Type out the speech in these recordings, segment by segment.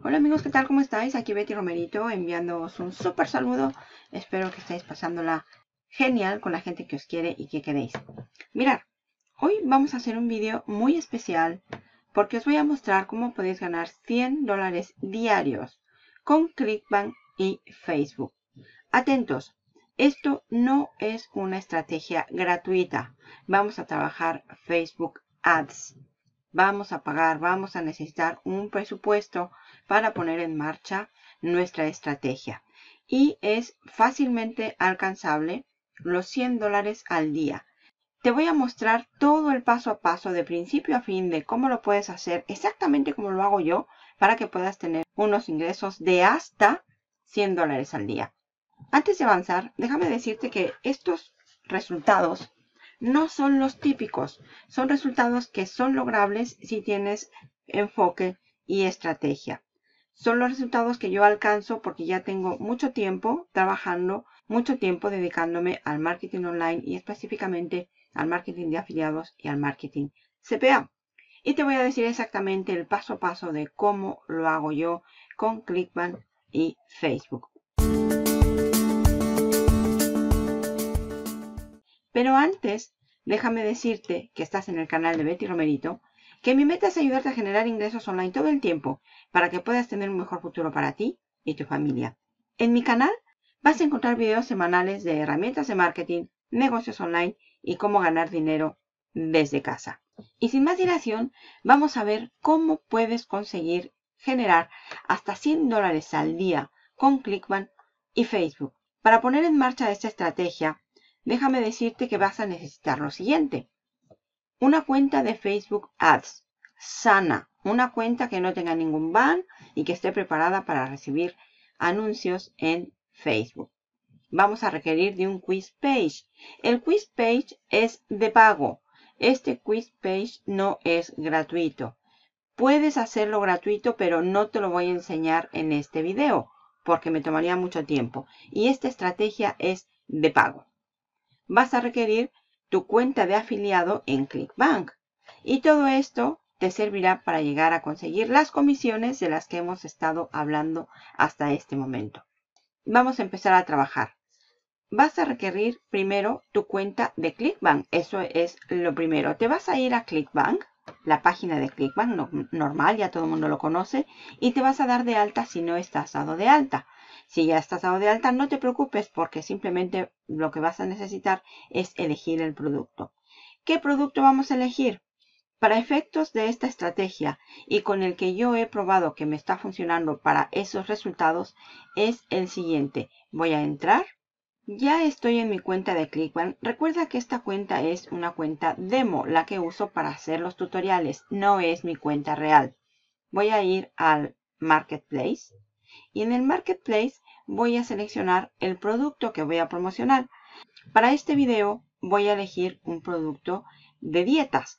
Hola amigos, ¿qué tal? ¿Cómo estáis? Aquí Betty Romerito enviándoos un súper saludo. Espero que estéis pasándola genial con la gente que os quiere y que queréis. Mirad, hoy vamos a hacer un vídeo muy especial porque os voy a mostrar cómo podéis ganar 100 dólares diarios con Clickbank y Facebook. Atentos, esto no es una estrategia gratuita. Vamos a trabajar Facebook Ads vamos a pagar, vamos a necesitar un presupuesto para poner en marcha nuestra estrategia. Y es fácilmente alcanzable los 100 dólares al día. Te voy a mostrar todo el paso a paso de principio a fin de cómo lo puedes hacer exactamente como lo hago yo para que puedas tener unos ingresos de hasta 100 dólares al día. Antes de avanzar, déjame decirte que estos resultados no son los típicos, son resultados que son logrables si tienes enfoque y estrategia. Son los resultados que yo alcanzo porque ya tengo mucho tiempo trabajando, mucho tiempo dedicándome al marketing online y específicamente al marketing de afiliados y al marketing CPA. Y te voy a decir exactamente el paso a paso de cómo lo hago yo con Clickbank y Facebook. Pero antes, déjame decirte que estás en el canal de Betty Romerito, que mi meta es ayudarte a generar ingresos online todo el tiempo para que puedas tener un mejor futuro para ti y tu familia. En mi canal vas a encontrar videos semanales de herramientas de marketing, negocios online y cómo ganar dinero desde casa. Y sin más dilación, vamos a ver cómo puedes conseguir generar hasta 100 dólares al día con Clickbank y Facebook. Para poner en marcha esta estrategia, déjame decirte que vas a necesitar lo siguiente. Una cuenta de Facebook Ads sana, una cuenta que no tenga ningún ban y que esté preparada para recibir anuncios en Facebook. Vamos a requerir de un quiz page. El quiz page es de pago. Este quiz page no es gratuito. Puedes hacerlo gratuito, pero no te lo voy a enseñar en este video porque me tomaría mucho tiempo. Y esta estrategia es de pago vas a requerir tu cuenta de afiliado en ClickBank. Y todo esto te servirá para llegar a conseguir las comisiones de las que hemos estado hablando hasta este momento. Vamos a empezar a trabajar. Vas a requerir primero tu cuenta de ClickBank. Eso es lo primero. Te vas a ir a ClickBank, la página de ClickBank normal, ya todo el mundo lo conoce, y te vas a dar de alta si no estás dado de alta. Si ya estás dado de alta, no te preocupes porque simplemente lo que vas a necesitar es elegir el producto. ¿Qué producto vamos a elegir? Para efectos de esta estrategia y con el que yo he probado que me está funcionando para esos resultados es el siguiente. Voy a entrar. Ya estoy en mi cuenta de ClickBank. Recuerda que esta cuenta es una cuenta demo, la que uso para hacer los tutoriales. No es mi cuenta real. Voy a ir al Marketplace y en el Marketplace voy a seleccionar el producto que voy a promocionar. Para este video voy a elegir un producto de dietas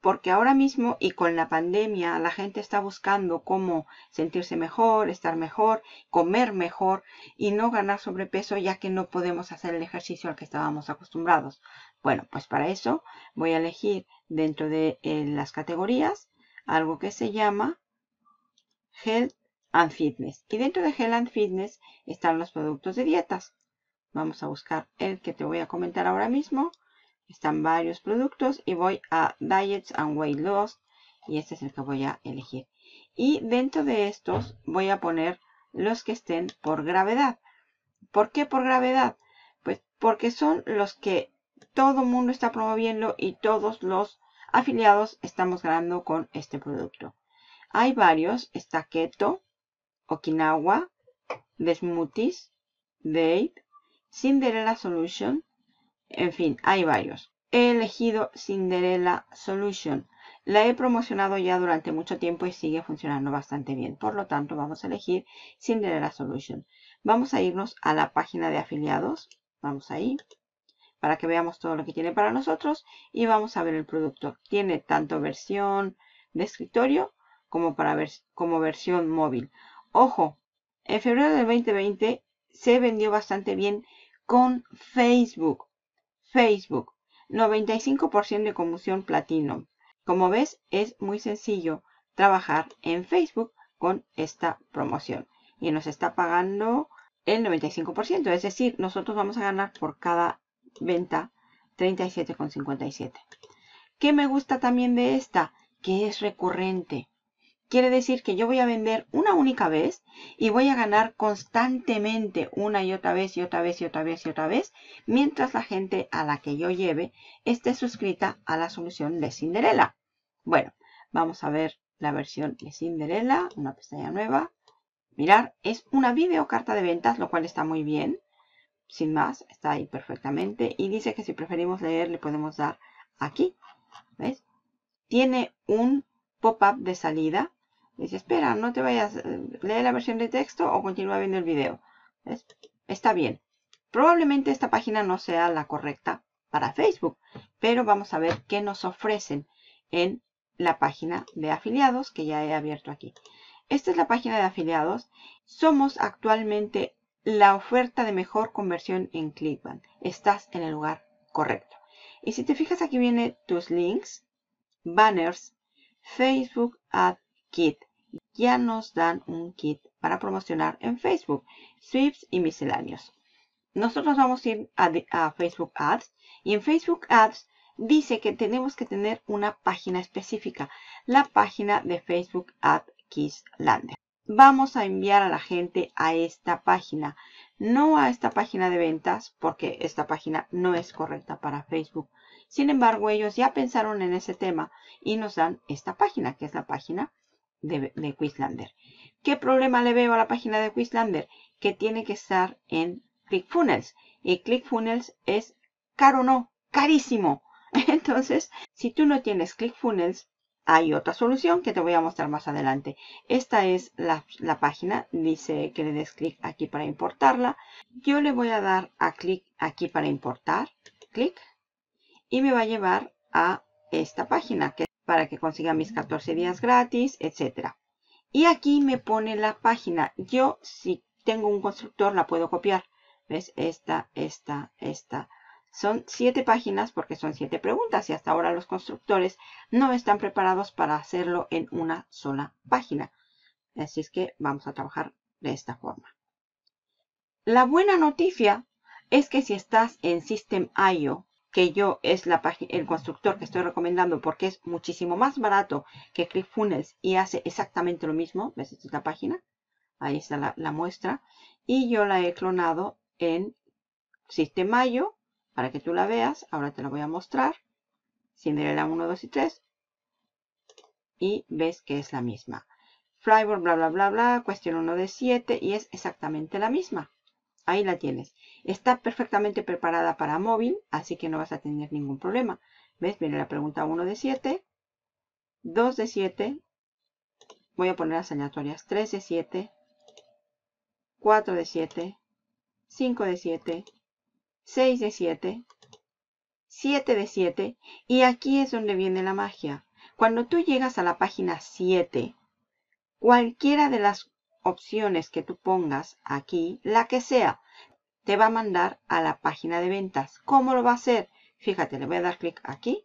porque ahora mismo y con la pandemia la gente está buscando cómo sentirse mejor, estar mejor, comer mejor y no ganar sobrepeso ya que no podemos hacer el ejercicio al que estábamos acostumbrados. Bueno, pues para eso voy a elegir dentro de eh, las categorías algo que se llama Health and Fitness. Y dentro de Health and Fitness están los productos de dietas. Vamos a buscar el que te voy a comentar ahora mismo. Están varios productos y voy a Diets and Weight Loss y este es el que voy a elegir. Y dentro de estos voy a poner los que estén por gravedad. ¿Por qué por gravedad? Pues porque son los que todo mundo está promoviendo y todos los afiliados estamos ganando con este producto. Hay varios, está Keto, Okinawa, The Smoothies, Date, Cinderella Solution, en fin, hay varios. He elegido Cinderella Solution. La he promocionado ya durante mucho tiempo y sigue funcionando bastante bien. Por lo tanto, vamos a elegir Cinderella Solution. Vamos a irnos a la página de afiliados. Vamos ahí para que veamos todo lo que tiene para nosotros y vamos a ver el producto. Tiene tanto versión de escritorio como como versión móvil. Ojo, en febrero del 2020 se vendió bastante bien con Facebook. Facebook, 95% de comisión platino. Como ves, es muy sencillo trabajar en Facebook con esta promoción. Y nos está pagando el 95%. Es decir, nosotros vamos a ganar por cada venta 37,57. ¿Qué me gusta también de esta? Que es recurrente. Quiere decir que yo voy a vender una única vez y voy a ganar constantemente una y otra vez y otra vez y otra vez y otra vez, mientras la gente a la que yo lleve esté suscrita a la solución de Cinderella. Bueno, vamos a ver la versión de Cinderella, una pestaña nueva. Mirar, es una videocarta de ventas, lo cual está muy bien. Sin más, está ahí perfectamente. Y dice que si preferimos leer, le podemos dar aquí. ¿Ves? Tiene un pop-up de salida Dice, espera, no te vayas, eh, lee la versión de texto o continúa viendo el video. Está bien. Probablemente esta página no sea la correcta para Facebook, pero vamos a ver qué nos ofrecen en la página de afiliados que ya he abierto aquí. Esta es la página de afiliados. Somos actualmente la oferta de mejor conversión en Clickbank. Estás en el lugar correcto. Y si te fijas aquí viene tus links, banners, Facebook Ad Kit ya nos dan un kit para promocionar en Facebook, sweeps y misceláneos. Nosotros vamos a ir a, Facebook Ads y en Facebook Ads dice que tenemos que tener una página específica, la página de Facebook Ad Lander. Vamos a enviar a la gente a esta página, no a esta página de ventas, porque esta página no es correcta para Facebook. Sin embargo, ellos ya pensaron en ese tema y nos dan esta página, que es la página de, Quizlander. ¿Qué problema le veo a la página de Quizlander? Que tiene que estar en ClickFunnels. Y ClickFunnels es caro no, carísimo. Entonces, si tú no tienes ClickFunnels, hay otra solución que te voy a mostrar más adelante. Esta es la, la, página. Dice que le des clic aquí para importarla. Yo le voy a dar a clic aquí para importar. Clic. Y me va a llevar a esta página que para que consiga mis 14 días gratis, etc. Y aquí me pone la página. Yo, si tengo un constructor, la puedo copiar. ¿Ves? Esta, esta, esta. Son siete páginas porque son siete preguntas y hasta ahora los constructores no están preparados para hacerlo en una sola página. Así es que vamos a trabajar de esta forma. La buena noticia es que si estás en System.io que yo es la el constructor que estoy recomendando porque es muchísimo más barato que ClickFunnels y hace exactamente lo mismo. ¿Ves? Esta es la página. Ahí está la, muestra. Y yo la he clonado en Sistemayo para que tú la veas. Ahora te la voy a mostrar. Cinderella 1, 2 y 3. Y ves que es la misma. Flyboard, bla, bla, bla, bla. Cuestión 1 de 7 y es exactamente la misma. Ahí la tienes. Está perfectamente preparada para móvil, así que no vas a tener ningún problema. ¿Ves? Viene la pregunta 1 de 7, 2 de 7, voy a poner las aleatorias, 3 de 7, 4 de 7, 5 de 7, 6 de 7, 7 de 7, y aquí es donde viene la magia. Cuando tú llegas a la página 7, cualquiera de las opciones que tú pongas aquí, la que sea, te va a mandar a la página de ventas. ¿Cómo lo va a hacer? Fíjate, le voy a dar clic aquí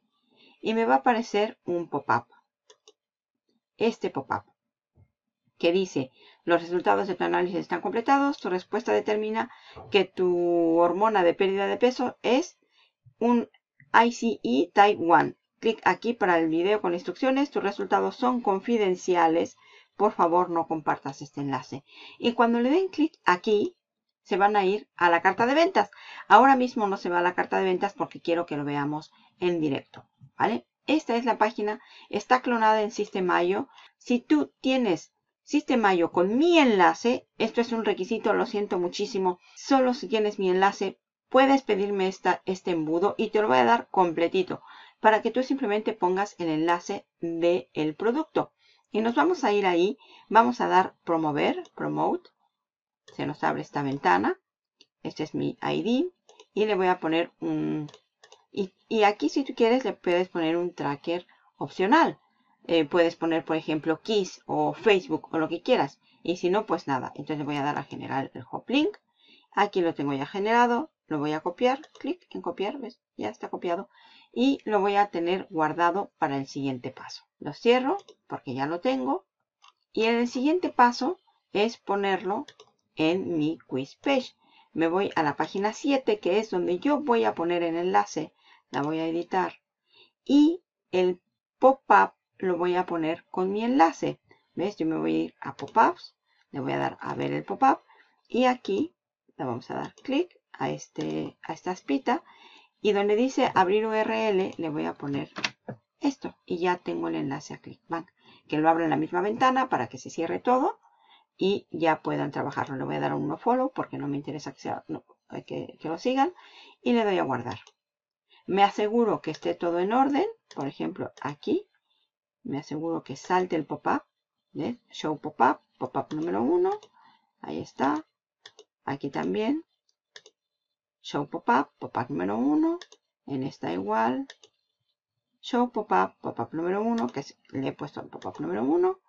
y me va a aparecer un pop-up. Este pop-up que dice, los resultados de tu análisis están completados, tu respuesta determina que tu hormona de pérdida de peso es un ICE Type 1. Clic aquí para el video con instrucciones, tus resultados son confidenciales, por favor no compartas este enlace. Y cuando le den clic aquí, se van a ir a la carta de ventas. Ahora mismo no se va a la carta de ventas porque quiero que lo veamos en directo. ¿Vale? Esta es la página, está clonada en Sistemayo. Si tú tienes Sistemayo con mi enlace, esto es un requisito, lo siento muchísimo. Solo si tienes mi enlace, puedes pedirme esta, este embudo y te lo voy a dar completito para que tú simplemente pongas el enlace del producto. Y nos vamos a ir ahí, vamos a dar promover, promote, se nos abre esta ventana. Este es mi ID. Y le voy a poner un... Y, aquí si tú quieres le puedes poner un tracker opcional. Eh, puedes poner, por ejemplo, Kiss o Facebook o lo que quieras. Y si no, pues nada. Entonces le voy a dar a generar el hop link. Aquí lo tengo ya generado. Lo voy a copiar. Clic en copiar. ¿Ves? Ya está copiado. Y lo voy a tener guardado para el siguiente paso. Lo cierro porque ya lo tengo. Y el siguiente paso es ponerlo en mi quiz page. Me voy a la página 7, que es donde yo voy a poner el enlace. La voy a editar. Y el pop-up lo voy a poner con mi enlace. ¿Ves? Yo me voy a ir a pop-ups. Le voy a dar a ver el pop-up. Y aquí le vamos a dar clic a, este, a esta espita. Y donde dice abrir URL, le voy a poner esto. Y ya tengo el enlace a ClickBank. Que lo abra en la misma ventana para que se cierre todo. Y ya puedan trabajarlo. Le voy a dar un no follow porque no me interesa que, sea, que, que lo sigan. Y le doy a guardar. Me aseguro que esté todo en orden. Por ejemplo, aquí. Me aseguro que salte el pop-up. Show pop-up. Pop-up número 1. Ahí está. Aquí también. Show pop-up. Pop-up número 1. En esta igual. Show pop-up. Pop-up número 1. Que le he puesto el pop-up número 1.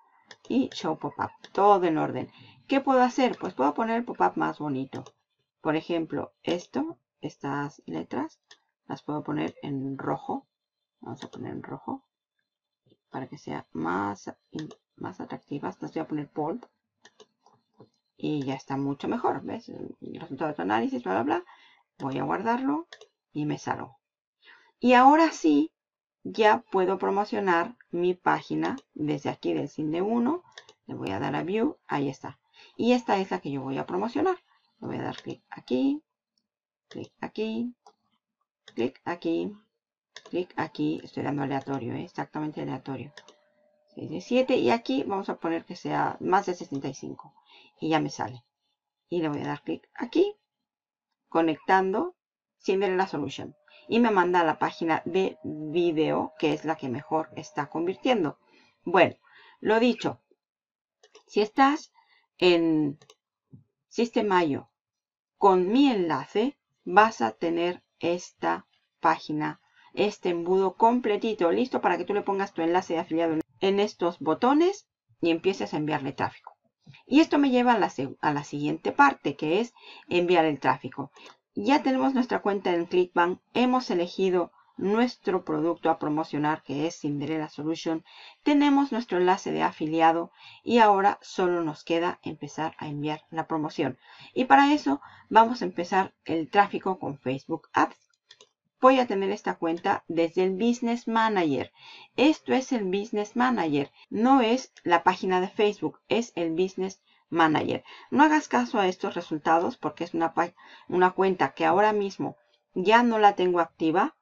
Y show pop-up. Todo en orden. ¿Qué puedo hacer? Pues puedo poner el pop-up más bonito. Por ejemplo, esto. Estas letras las puedo poner en rojo. Vamos a poner en rojo. Para que sea más, más atractivas. Las voy a poner bold. Y ya está mucho mejor. ¿Ves? El resultado de tu análisis, bla, bla, bla. Voy a guardarlo. Y me salgo. Y ahora sí, ya puedo promocionar mi página desde aquí del Cine 1. Le voy a dar a View. Ahí está. Y esta es la que yo voy a promocionar. Le voy a dar clic aquí. Clic aquí clic aquí, clic aquí, estoy dando aleatorio, ¿eh? exactamente aleatorio. 6 de 7 y aquí vamos a poner que sea más de 65 y ya me sale. Y le voy a dar clic aquí, conectando Cinderella Solution. Y me manda a la página de video, que es la que mejor está convirtiendo. Bueno, lo dicho, si estás en Sistemayo con mi enlace, vas a tener esta página, este embudo completito, listo para que tú le pongas tu enlace de afiliado en estos botones y empieces a enviarle tráfico. Y esto me lleva a la, a la siguiente parte, que es enviar el tráfico. Ya tenemos nuestra cuenta en ClickBank, hemos elegido nuestro producto a promocionar que es Cinderella Solution. Tenemos nuestro enlace de afiliado y ahora solo nos queda empezar a enviar la promoción. Y para eso vamos a empezar el tráfico con Facebook Ads. Voy a tener esta cuenta desde el Business Manager. Esto es el Business Manager, no es la página de Facebook, es el Business Manager. No hagas caso a estos resultados porque es una, una cuenta que ahora mismo ya no la tengo activa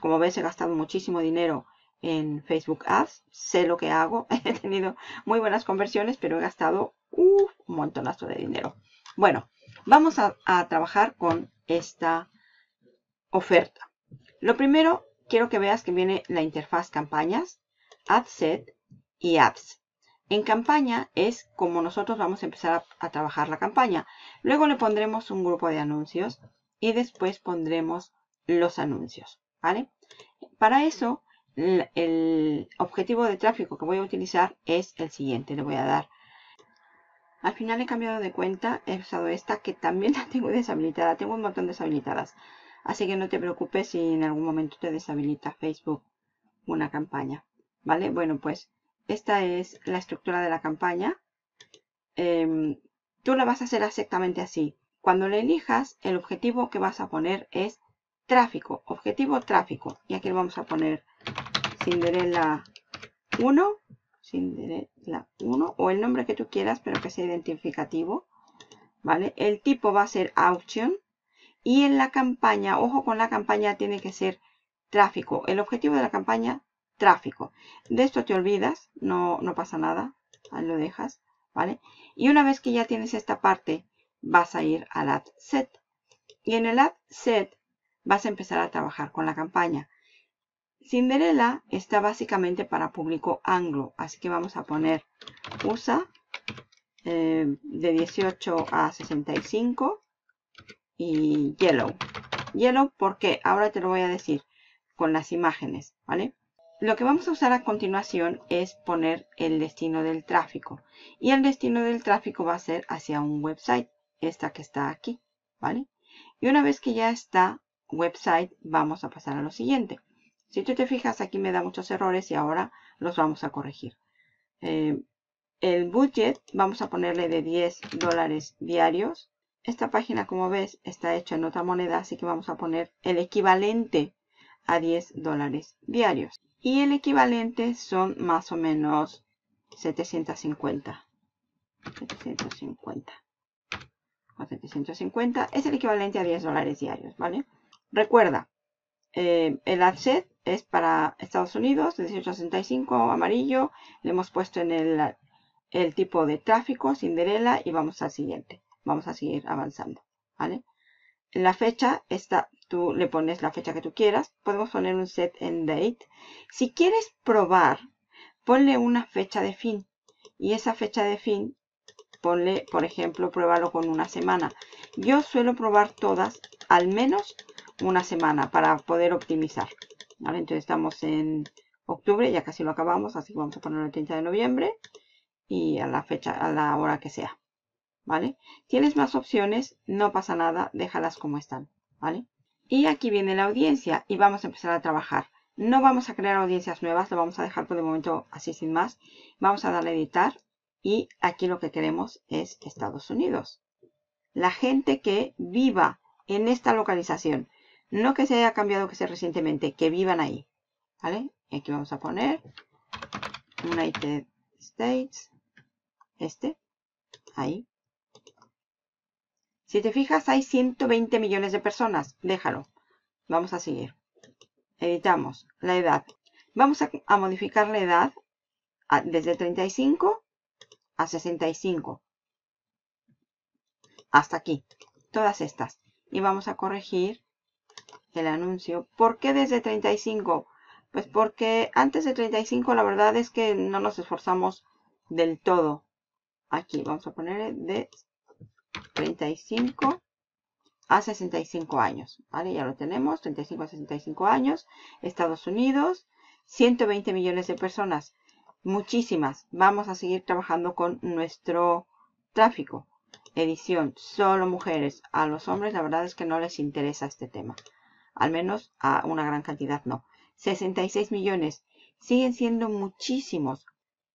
como ves, he gastado muchísimo dinero en Facebook Ads. Sé lo que hago. He tenido muy buenas conversiones, pero he gastado un montonazo de dinero. Bueno, vamos a, a trabajar con esta oferta. Lo primero, quiero que veas que viene la interfaz campañas, Ad Set y Ads. En campaña es como nosotros vamos a empezar a, trabajar la campaña. Luego le pondremos un grupo de anuncios y después pondremos los anuncios. Para eso, el objetivo de tráfico que voy a utilizar es el siguiente. Le voy a dar. Al final he cambiado de cuenta. He usado esta que también la tengo deshabilitada. Tengo un montón deshabilitadas. Así que no te preocupes si en algún momento te deshabilita Facebook una campaña. ¿Vale? Bueno, pues esta es la estructura de la campaña. Em, tú la vas a hacer exactamente así. Cuando le elijas, el objetivo que vas a poner es tráfico, objetivo tráfico. Y aquí vamos a poner Cinderella 1, Cinderella 1 o el nombre que tú quieras, pero que sea identificativo. ¿Vale? El tipo va a ser auction y en la campaña, ojo con la campaña, tiene que ser tráfico. El objetivo de la campaña, tráfico. De esto te olvidas, no, no pasa nada, ahí lo dejas, ¿vale? Y una vez que ya tienes esta parte, vas a ir al ad set. Y en el ad set vas a empezar a trabajar con la campaña. Cinderella está básicamente para público anglo, así que vamos a poner USA eh, de 18 a 65 y Yellow. Yellow porque ahora te lo voy a decir con las imágenes, ¿vale? Lo que vamos a usar a continuación es poner el destino del tráfico. Y el destino del tráfico va a ser hacia un website, esta que está aquí, ¿vale? Y una vez que ya está website, vamos a pasar a lo siguiente. Si tú te fijas, aquí me da muchos errores y ahora los vamos a corregir. Eh, el budget vamos a ponerle de 10 dólares diarios. Esta página, como ves, está hecha en otra moneda, así que vamos a poner el equivalente a 10 dólares diarios. Y el equivalente son más o menos 750. 750. 750 es el equivalente a 10 dólares diarios, ¿vale? Recuerda, eh, el adset es para Estados Unidos, de 1865, amarillo. Le hemos puesto en el, tipo de tráfico, Cinderella, y vamos al siguiente. Vamos a seguir avanzando, ¿vale? La fecha, esta, tú le pones la fecha que tú quieras. Podemos poner un set en date. Si quieres probar, ponle una fecha de fin. Y esa fecha de fin, ponle, por ejemplo, pruébalo con una semana. Yo suelo probar todas al menos una semana para poder optimizar. ¿vale? Entonces estamos en octubre, ya casi lo acabamos, así que vamos a poner el 30 de noviembre y a la fecha, a la hora que sea. ¿vale? Tienes más opciones, no pasa nada, déjalas como están, ¿vale? Y aquí viene la audiencia y vamos a empezar a trabajar. No vamos a crear audiencias nuevas, lo vamos a dejar por el momento así sin más. Vamos a darle a editar y aquí lo que queremos es Estados Unidos. La gente que viva en esta localización, no que se haya cambiado que sea recientemente, que vivan ahí, ¿vale? Aquí vamos a poner United States, este, ahí, si te fijas, hay 120 millones de personas. Déjalo. Vamos a seguir. Editamos la edad. Vamos a, modificar la edad desde 35 a 65. Hasta aquí. Todas estas. Y vamos a corregir el anuncio. ¿Por qué desde 35? Pues porque antes de 35 la verdad es que no nos esforzamos del todo. Aquí vamos a poner de 35 a 65 años. ¿Vale? Ya lo tenemos, 35 a 65 años. Estados Unidos, 120 millones de personas. Muchísimas. Vamos a seguir trabajando con nuestro tráfico. Edición, solo mujeres. A los hombres la verdad es que no les interesa este tema. Al menos a una gran cantidad no. 66 millones. Siguen siendo muchísimos.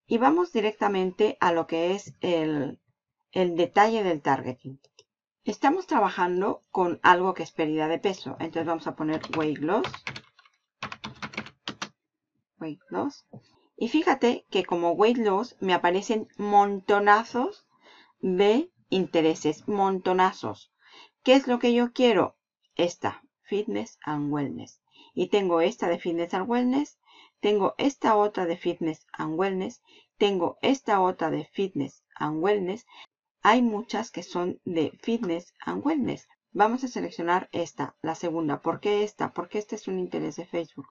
Y vamos directamente a lo que es el, el detalle del targeting. Estamos trabajando con algo que es pérdida de peso. Entonces vamos a poner weight loss. Weight loss. Y fíjate que como weight loss me aparecen montonazos de intereses. Montonazos. ¿Qué es lo que yo quiero? Esta. Fitness and Wellness. Y tengo esta de Fitness and Wellness. Tengo esta otra de Fitness and Wellness. Tengo esta otra de Fitness and Wellness. Hay muchas que son de Fitness and Wellness. Vamos a seleccionar esta, la segunda. ¿Por qué esta? Porque este es un interés de Facebook.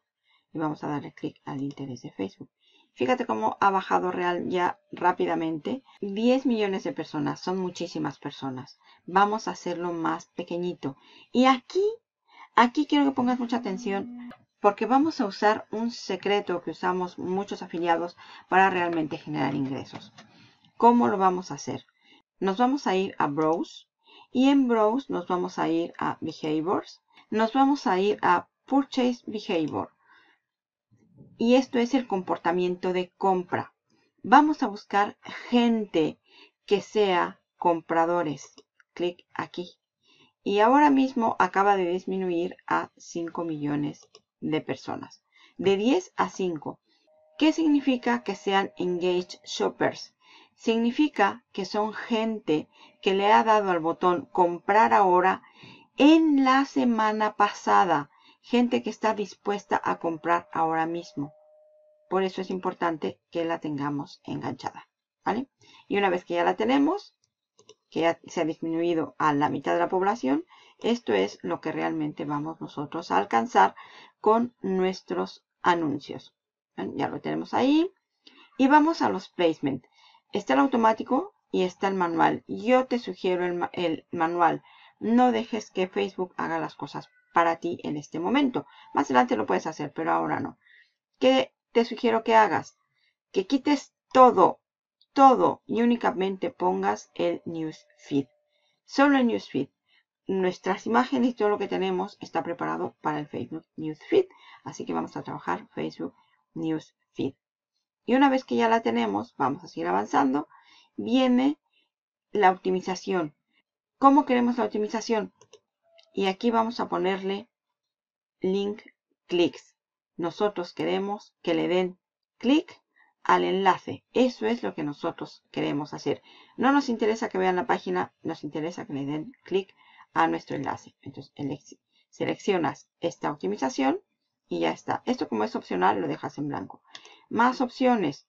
Y vamos a darle clic al interés de Facebook. Fíjate cómo ha bajado real ya rápidamente. 10 millones de personas, son muchísimas personas. Vamos a hacerlo más pequeñito. Y aquí, aquí quiero que pongas mucha atención porque vamos a usar un secreto que usamos muchos afiliados para realmente generar ingresos. ¿Cómo lo vamos a hacer? Nos vamos a ir a Browse y en Browse nos vamos a ir a Behaviors. Nos vamos a ir a Purchase Behavior. Y esto es el comportamiento de compra. Vamos a buscar gente que sea compradores. Clic aquí. Y ahora mismo acaba de disminuir a 5 millones de personas. De 10 a 5. ¿Qué significa que sean engaged shoppers? Significa que son gente que le ha dado al botón comprar ahora en la semana pasada. Gente que está dispuesta a comprar ahora mismo. Por eso es importante que la tengamos enganchada. ¿Vale? Y una vez que ya la tenemos, que ya se ha disminuido a la mitad de la población, esto es lo que realmente vamos nosotros a alcanzar con nuestros anuncios. Ya lo tenemos ahí. Y vamos a los placement. Está el automático y está el manual. Yo te sugiero el, manual. No dejes que Facebook haga las cosas para ti en este momento. Más adelante lo puedes hacer, pero ahora no. ¿Qué te sugiero que hagas? Que quites todo, todo y únicamente pongas el newsfeed. Solo el newsfeed. Nuestras imágenes y todo lo que tenemos está preparado para el Facebook Newsfeed. Así que vamos a trabajar Facebook Newsfeed. Y una vez que ya la tenemos, vamos a seguir avanzando. viene la optimización. ¿Cómo queremos la optimización? Y aquí vamos a ponerle link clicks. Nosotros queremos que le den clic al enlace. Eso es lo que nosotros queremos hacer. No nos interesa que vean la página, nos interesa que le den clic a nuestro enlace. Entonces seleccionas esta optimización y ya está. Esto como es opcional lo dejas en blanco. Más opciones.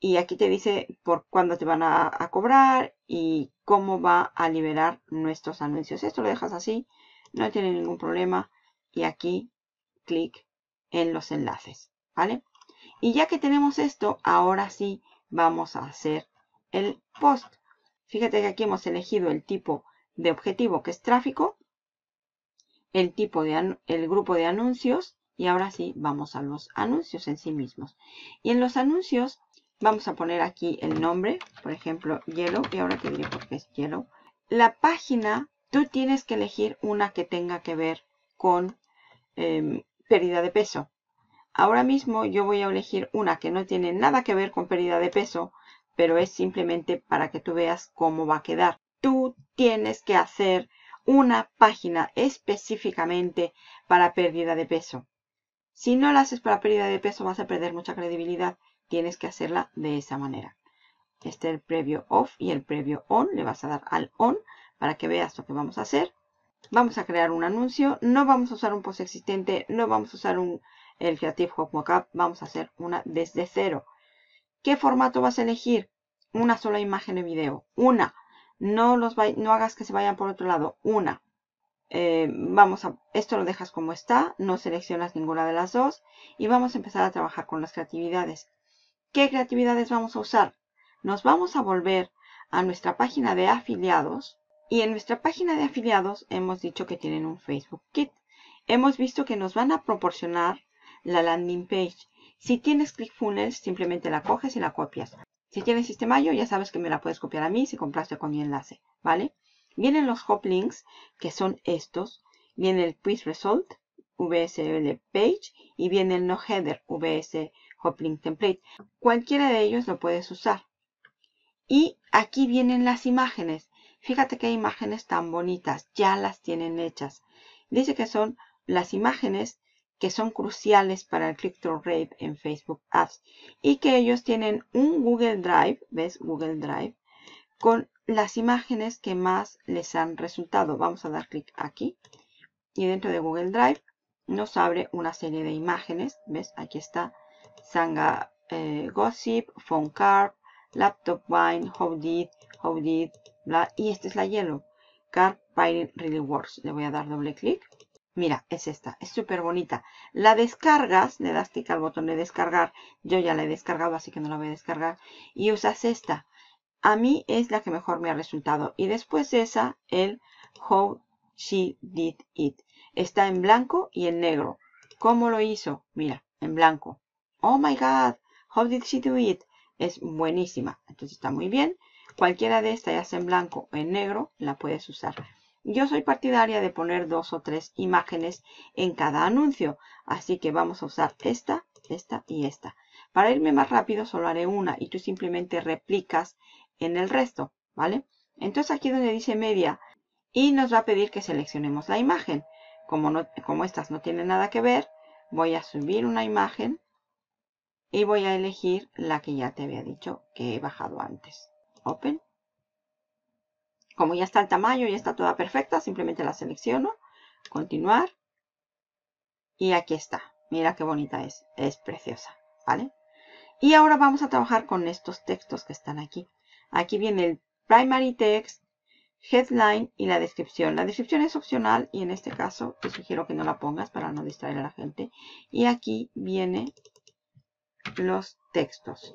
Y aquí te dice por cuándo te van a, cobrar y cómo va a liberar nuestros anuncios. Esto lo dejas así, no tiene ningún problema. Y aquí clic en los enlaces, ¿vale? Y ya que tenemos esto, ahora sí vamos a hacer el post. Fíjate que aquí hemos elegido el tipo de objetivo que es tráfico, el tipo de el grupo de anuncios y ahora sí vamos a los anuncios en sí mismos. Y en los anuncios vamos a poner aquí el nombre, por ejemplo, Yellow, y ahora te diré por qué es Yellow. La página, tú tienes que elegir una que tenga que ver con em, pérdida de peso. Ahora mismo yo voy a elegir una que no tiene nada que ver con pérdida de peso, pero es simplemente para que tú veas cómo va a quedar. Tú tienes que hacer una página específicamente para pérdida de peso. Si no la haces para pérdida de peso vas a perder mucha credibilidad. Tienes que hacerla de esa manera. Este es el previo off y el previo on. Le vas a dar al on para que veas lo que vamos a hacer. Vamos a crear un anuncio. No vamos a usar un post existente. No vamos a usar un, el Creative Hook Mockup. Vamos a hacer una desde cero. ¿Qué formato vas a elegir? Una sola imagen de video. Una. No, los no hagas que se vayan por otro lado. Una. Eh, vamos a, esto lo dejas como está, no seleccionas ninguna de las dos y vamos a empezar a trabajar con las creatividades. ¿Qué creatividades vamos a usar? Nos vamos a volver a nuestra página de afiliados y en nuestra página de afiliados hemos dicho que tienen un Facebook Kit. Hemos visto que nos van a proporcionar la landing page. Si tienes ClickFunnels, simplemente la coges y la copias. Si tienes Sistemayo, ya sabes que me la puedes copiar a mí si compraste con mi enlace, ¿vale? Vienen los hop links, que son estos. Viene el quiz result, VSL page, y viene el no header, VS hop link template. Cualquiera de ellos lo puedes usar. Y aquí vienen las imágenes. Fíjate qué imágenes tan bonitas, ya las tienen hechas. Dice que son las imágenes que son cruciales para el click-through rate en Facebook Ads y que ellos tienen un Google Drive, ¿ves? Google Drive, con las imágenes que más les han resultado. Vamos a dar clic aquí y dentro de Google Drive nos abre una serie de imágenes, ¿ves? Aquí está Sanga eh, Gossip, Phone Card, Laptop Wine, How Did, How Did, bla, y esta es la Yellow. Card Binding Really Works. Le voy a dar doble clic Mira, es esta, es súper bonita. La descargas, le das clic al botón de descargar. Yo ya la he descargado, así que no la voy a descargar. Y usas esta. A mí es la que mejor me ha resultado. Y después de esa, el How She Did It. Está en blanco y en negro. ¿Cómo lo hizo? Mira, en blanco. Oh my God, How Did She Do It? Es buenísima. Entonces está muy bien. Cualquiera de estas, ya sea en blanco o en negro, la puedes usar. Yo soy partidaria de poner dos o tres imágenes en cada anuncio. Así que vamos a usar esta, esta y esta. Para irme más rápido solo haré una y tú simplemente replicas en el resto, ¿vale? Entonces aquí donde dice media y nos va a pedir que seleccionemos la imagen. Como, no, como estas no tienen nada que ver, voy a subir una imagen y voy a elegir la que ya te había dicho que he bajado antes. Open. Como ya está el tamaño, ya está toda perfecta, simplemente la selecciono, continuar. Y aquí está. Mira qué bonita es. Es preciosa, ¿vale? Y ahora vamos a trabajar con estos textos que están aquí. Aquí viene el primary text, headline y la descripción. La descripción es opcional y en este caso te sugiero que no la pongas para no distraer a la gente. Y aquí vienen los textos.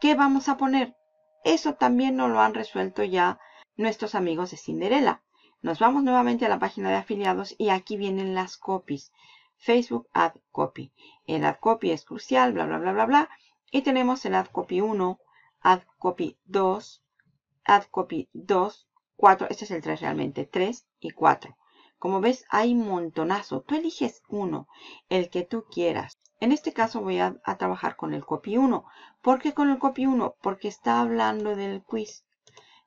¿Qué vamos a poner? Eso también nos lo han resuelto ya nuestros amigos de Cinderella. Nos vamos nuevamente a la página de afiliados y aquí vienen las copies. Facebook Ad Copy. El Ad Copy es crucial, bla, bla, bla, bla, bla. Y tenemos el Ad Copy 1, Ad Copy 2, Ad Copy 2, 4. Este es el 3 realmente, 3 y 4. Como ves, hay montonazo. Tú eliges uno, el que tú quieras. En este caso voy a, trabajar con el copy 1. ¿Por qué con el copy 1? Porque está hablando del quiz.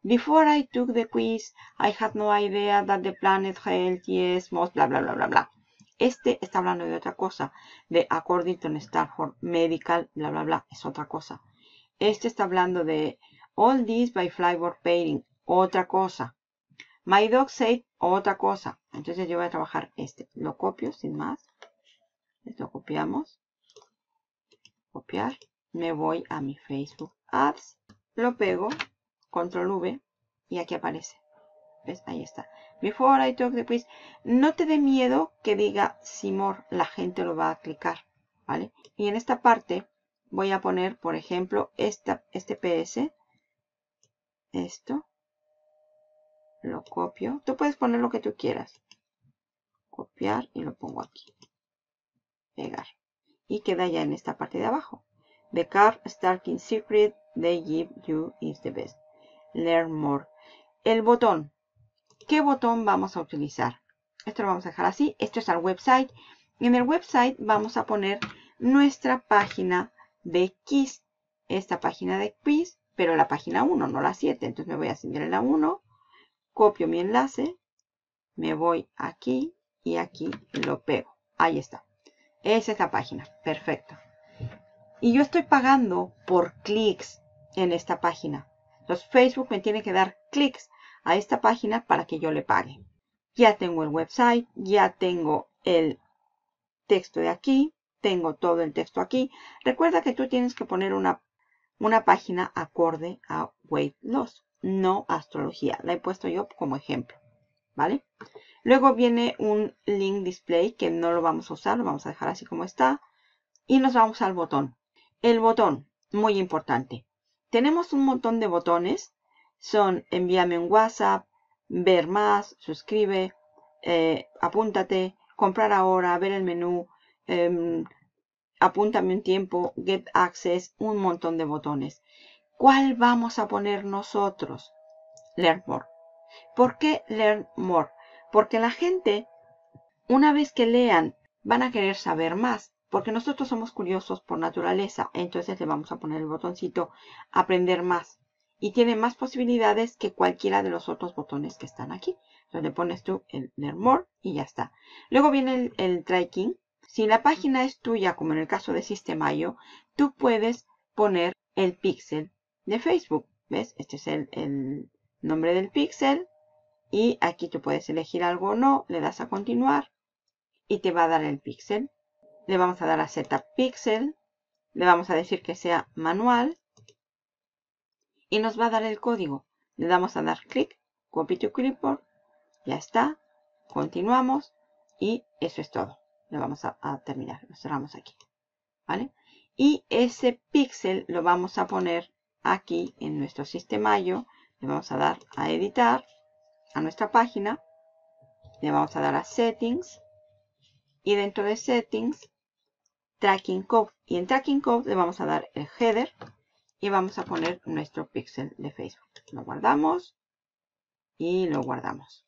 Before I took the quiz, I had no idea that the planet health yes most bla bla bla bla bla. Este está hablando de otra cosa, de according to Stanford Medical, bla bla bla, es otra cosa. Este está hablando de all this by flyboard painting, otra cosa. My dog said, otra cosa. Entonces yo voy a trabajar este. Lo copio sin más. Lo copiamos. Copiar. Me voy a mi Facebook Ads. Lo pego. Control V. Y aquí aparece. ¿Ves? Ahí está. Before I talk the quiz. No te dé miedo que diga Simor. La gente lo va a clicar. ¿Vale? Y en esta parte voy a poner, por ejemplo, esta, este PS. Esto. Lo copio. Tú puedes poner lo que tú quieras. Copiar y lo pongo aquí. Pegar. Y queda ya en esta parte de abajo. The card starting secret they give you is the best. Learn more. El botón. ¿Qué botón vamos a utilizar? Esto lo vamos a dejar así. Esto es al website. En el website vamos a poner nuestra página de quiz. Esta página de quiz, pero la página 1, no la 7. Entonces me voy a seguir en la 1. Copio mi enlace. Me voy aquí y aquí lo pego. Ahí está. Esa es la página. Perfecto. Y yo estoy pagando por clics en esta página. Los Facebook me tiene que dar clics a esta página para que yo le pague. Ya tengo el website, ya tengo el texto de aquí, tengo todo el texto aquí. Recuerda que tú tienes que poner una, una página acorde a weight loss, no astrología. La he puesto yo como ejemplo, ¿vale? Luego viene un link display que no lo vamos a usar, lo vamos a dejar así como está. Y nos vamos al botón. El botón, muy importante. Tenemos un montón de botones. Son envíame un WhatsApp, ver más, suscribe, eh, apúntate, comprar ahora, ver el menú, eh, apúntame un tiempo, get access, un montón de botones. ¿Cuál vamos a poner nosotros? Learn more. ¿Por qué learn more? Porque la gente, una vez que lean, van a querer saber más. Porque nosotros somos curiosos por naturaleza. Entonces le vamos a poner el botoncito aprender más. Y tiene más posibilidades que cualquiera de los otros botones que están aquí. Entonces le pones tú el Learn More y ya está. Luego viene el, el tracking. Si la página es tuya, como en el caso de Sistemayo, tú puedes poner el pixel de Facebook. ¿Ves? Este es el, el nombre del pixel. Y aquí tú puedes elegir algo o no. Le das a continuar. Y te va a dar el pixel. Le vamos a dar a Setup Pixel. Le vamos a decir que sea manual. Y nos va a dar el código. Le damos a dar clic. Copy to clipboard. Ya está. Continuamos. Y eso es todo. Le vamos a, terminar. Lo cerramos aquí. ¿Vale? Y ese pixel lo vamos a poner aquí en nuestro sistemayo. Le vamos a dar a editar a nuestra página. Le vamos a dar a settings. Y dentro de settings, tracking code. Y en tracking code le vamos a dar el header. Y vamos a poner nuestro pixel de Facebook. Lo guardamos. Y lo guardamos.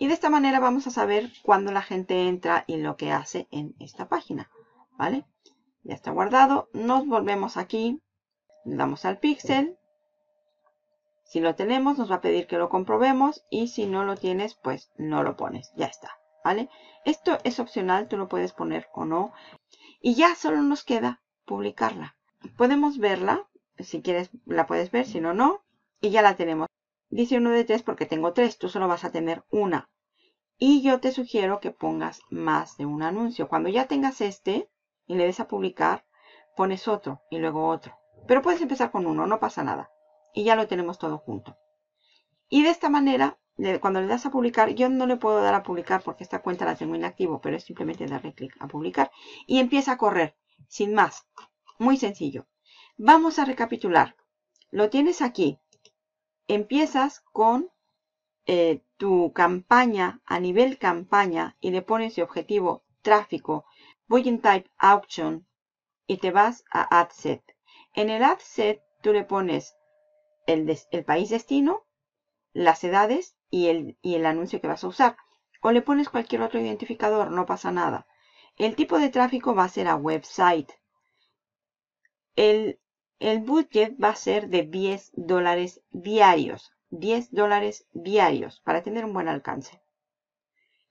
Y de esta manera vamos a saber cuándo la gente entra y lo que hace en esta página. ¿Vale? Ya está guardado. Nos volvemos aquí. Le damos al pixel. Si lo tenemos, nos va a pedir que lo comprobemos. Y si no lo tienes, pues no lo pones. Ya está. ¿Vale? Esto es opcional. Tú lo puedes poner o no. Y ya solo nos queda publicarla. Podemos verla. Si quieres, la puedes ver. Si no, no. Y ya la tenemos. Dice uno de tres porque tengo tres. Tú solo vas a tener una. Y yo te sugiero que pongas más de un anuncio. Cuando ya tengas este y le des a publicar, pones otro y luego otro. Pero puedes empezar con uno, no pasa nada. Y ya lo tenemos todo junto. Y de esta manera, cuando le das a publicar, yo no le puedo dar a publicar porque esta cuenta la tengo inactivo, pero es simplemente darle clic a publicar. Y empieza a correr, sin más. Muy sencillo. Vamos a recapitular. Lo tienes aquí. Empiezas con eh, tu campaña a nivel campaña y le pones de objetivo tráfico, Booking Type Auction y te vas a Ad Set. En el Ad Set tú le pones el, el país destino, las edades y el, y el anuncio que vas a usar. O le pones cualquier otro identificador, no pasa nada. El tipo de tráfico va a ser a website. El, el budget va a ser de 10 dólares diarios. 10 dólares diarios para tener un buen alcance.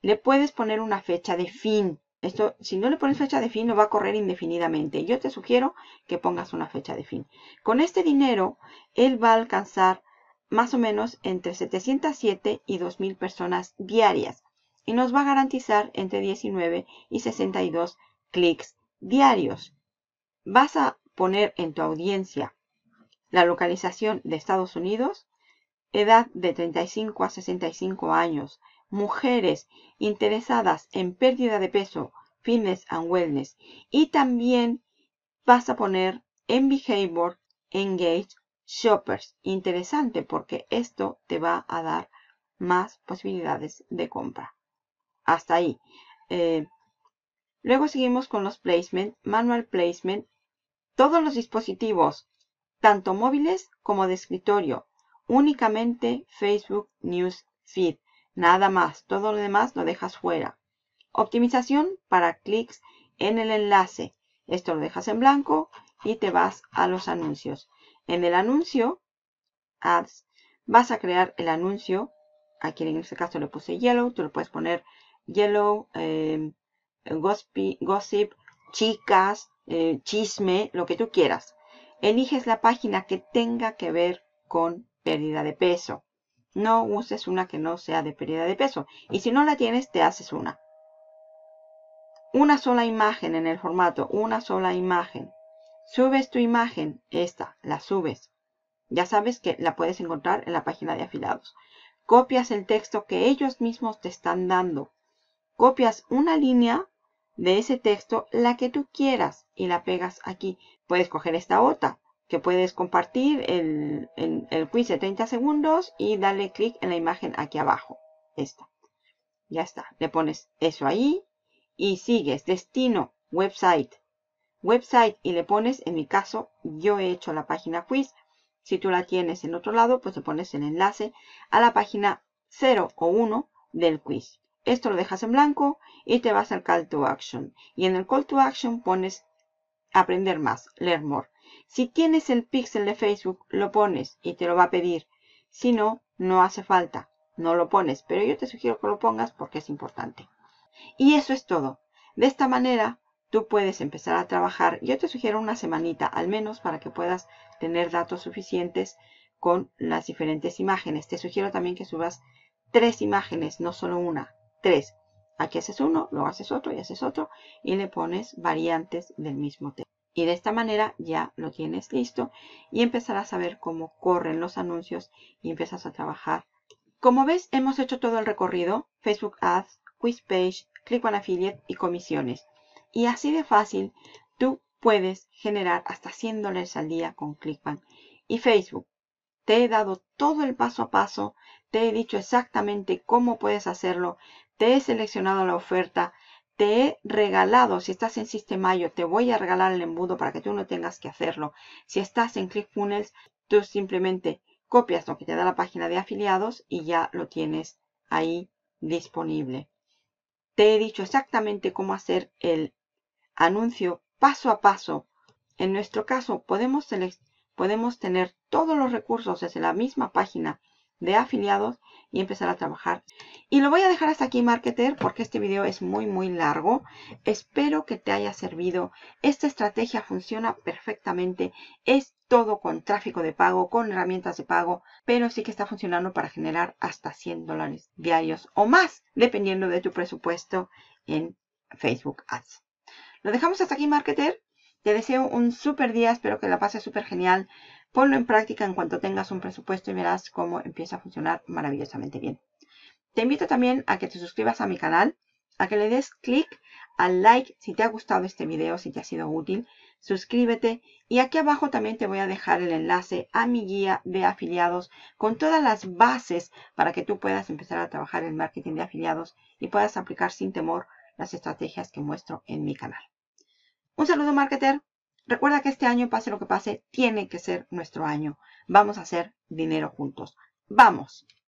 Le puedes poner una fecha de fin. Esto, si no le pones fecha de fin, no va a correr indefinidamente. Yo te sugiero que pongas una fecha de fin. Con este dinero, él va a alcanzar más o menos entre 707 y 2000 personas diarias y nos va a garantizar entre 19 y 62 clics diarios. Vas a poner en tu audiencia la localización de Estados Unidos, edad de 35 a 65 años, mujeres interesadas en pérdida de peso, fitness and wellness y también vas a poner en behavior engage shoppers. Interesante porque esto te va a dar más posibilidades de compra. Hasta ahí. Eh, luego seguimos con los placement, manual placement. Todos los dispositivos, tanto móviles como de escritorio. Únicamente Facebook News Feed. Nada más. Todo lo demás lo dejas fuera. Optimización para clics en el enlace. Esto lo dejas en blanco y te vas a los anuncios. En el anuncio, ads, vas a crear el anuncio. Aquí en este caso le puse yellow. Tú lo puedes poner yellow, em, gossip, chicas, eh, chisme, lo que tú quieras. Eliges la página que tenga que ver con pérdida de peso. No uses una que no sea de pérdida de peso. Y si no la tienes, te haces una. Una sola imagen en el formato, una sola imagen. Subes tu imagen, esta, la subes. Ya sabes que la puedes encontrar en la página de afiliados. Copias el texto que ellos mismos te están dando. Copias una línea de ese texto, la que tú quieras, y la pegas aquí. Puedes coger esta otra, que puedes compartir el, el quiz de 30 segundos y darle clic en la imagen aquí abajo. Esta. Ya está. Le pones eso ahí y sigues destino, website, website y le pones, en mi caso, yo he hecho la página quiz. Si tú la tienes en otro lado, pues le pones el enlace a la página 0 o 1 del quiz. Esto lo dejas en blanco y te vas al call to action. Y en el call to action pones aprender más, learn more. Si tienes el pixel de Facebook, lo pones y te lo va a pedir. Si no, no hace falta. No lo pones, pero yo te sugiero que lo pongas porque es importante. Y eso es todo. De esta manera tú puedes empezar a trabajar. Yo te sugiero una semanita al menos para que puedas tener datos suficientes con las diferentes imágenes. Te sugiero también que subas tres imágenes, no solo una, tres. Aquí haces uno, luego haces otro y haces otro y le pones variantes del mismo tema. Y de esta manera ya lo tienes listo y empezarás a ver cómo corren los anuncios y empiezas a trabajar. Como ves, hemos hecho todo el recorrido. Facebook Ads, Quiz Page, Click on Affiliate y comisiones. Y así de fácil, tú puedes generar hasta 100 dólares al día con ClickBank y Facebook. Te he dado todo el paso a paso, te he dicho exactamente cómo puedes hacerlo, te he seleccionado la oferta, te he regalado, si estás en Sistemayo, te voy a regalar el embudo para que tú no tengas que hacerlo. Si estás en ClickFunnels, tú simplemente copias lo que te da la página de afiliados y ya lo tienes ahí disponible. Te he dicho exactamente cómo hacer el anuncio paso a paso. En nuestro caso, podemos, podemos tener todos los recursos desde la misma página de afiliados y empezar a trabajar. Y lo voy a dejar hasta aquí, marketer, porque este video es muy, muy largo. Espero que te haya servido. Esta estrategia funciona perfectamente. Es todo con tráfico de pago, con herramientas de pago, pero sí que está funcionando para generar hasta 100 dólares diarios o más, dependiendo de tu presupuesto en Facebook Ads. Lo dejamos hasta aquí, marketer. Te deseo un súper día, espero que la pases súper genial. Ponlo en práctica en cuanto tengas un presupuesto y verás cómo empieza a funcionar maravillosamente bien. Te invito también a que te suscribas a mi canal, a que le des clic al like si te ha gustado este video, si te ha sido útil. Suscríbete y aquí abajo también te voy a dejar el enlace a mi guía de afiliados con todas las bases para que tú puedas empezar a trabajar en marketing de afiliados y puedas aplicar sin temor las estrategias que muestro en mi canal. Un saludo marketer. Recuerda que este año, pase lo que pase, tiene que ser nuestro año. Vamos a hacer dinero juntos. ¡Vamos!